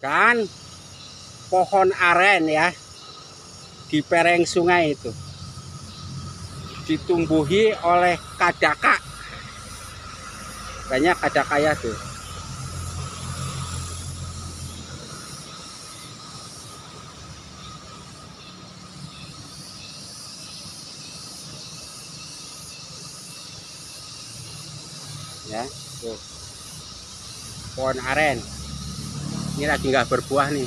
kan? Pohon aren ya. Di pereng sungai itu. Ditumbuhi oleh kadaka. Banyak kadaka ya tuh. Ya tuh. Pohon aren ini lagi nggak berbuah nih.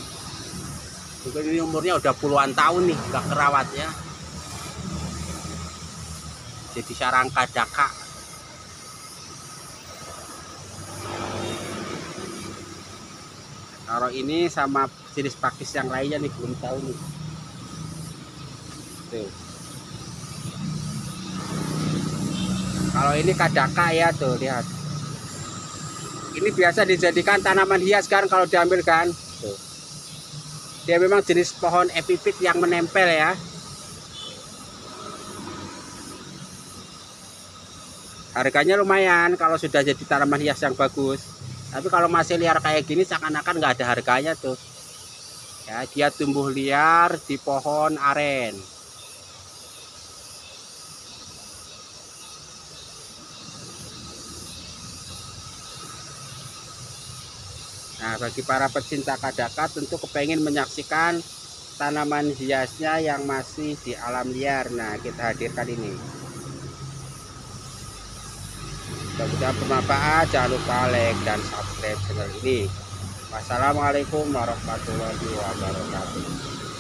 Mungkin ini umurnya udah puluhan tahun nih nggak kerawat ya. Jadi sarang kadaka. Kalau ini sama jenis pakis yang lainnya nih belum tahu nih. Tuh. Kalau ini kadaka ya tuh lihat ini biasa dijadikan tanaman hias kan kalau diambil kan? Tuh dia memang jenis pohon epipit yang menempel ya. Harganya lumayan kalau sudah jadi tanaman hias yang bagus. Tapi kalau masih liar kayak gini seakan-akan nggak ada harganya tuh. Ya dia tumbuh liar di pohon aren Nah, bagi para pecinta kadaka tentu kepengen menyaksikan tanaman hiasnya yang masih di alam liar. Nah, kita hadirkan ini. Mudah-mudahan bermanfaat. Jangan lupa like dan subscribe channel ini. Wassalamualaikum warahmatullahi wabarakatuh.